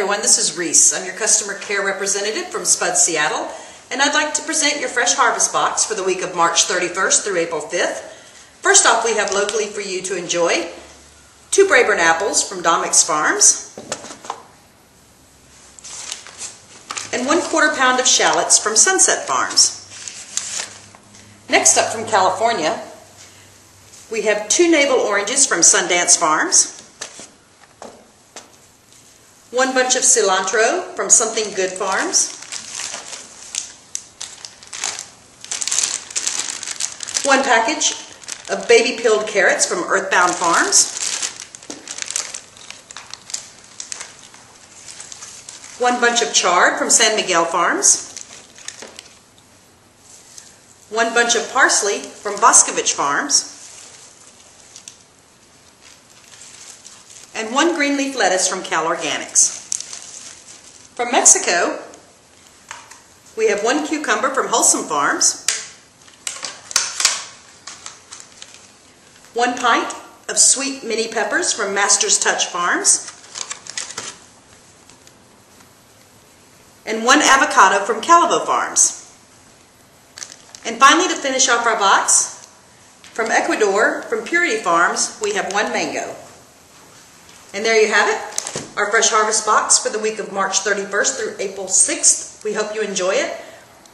everyone, this is Reese. I'm your customer care representative from Spud, Seattle, and I'd like to present your fresh harvest box for the week of March 31st through April 5th. First off, we have locally for you to enjoy two Braeburn apples from Domex Farms, and one quarter pound of shallots from Sunset Farms. Next up from California, we have two navel oranges from Sundance Farms, one bunch of cilantro from Something Good Farms. One package of baby peeled carrots from Earthbound Farms. One bunch of chard from San Miguel Farms. One bunch of parsley from Boscovich Farms. And one green leaf lettuce from Cal Organics. From Mexico, we have one cucumber from Wholesum Farms, one pint of sweet mini peppers from Master's Touch Farms, and one avocado from Calavo Farms. And finally, to finish off our box, from Ecuador, from Purity Farms, we have one mango. And there you have it, our Fresh Harvest box for the week of March 31st through April 6th. We hope you enjoy it.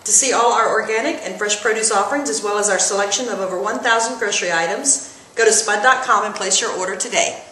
To see all our organic and fresh produce offerings, as well as our selection of over 1,000 grocery items, go to spud.com and place your order today.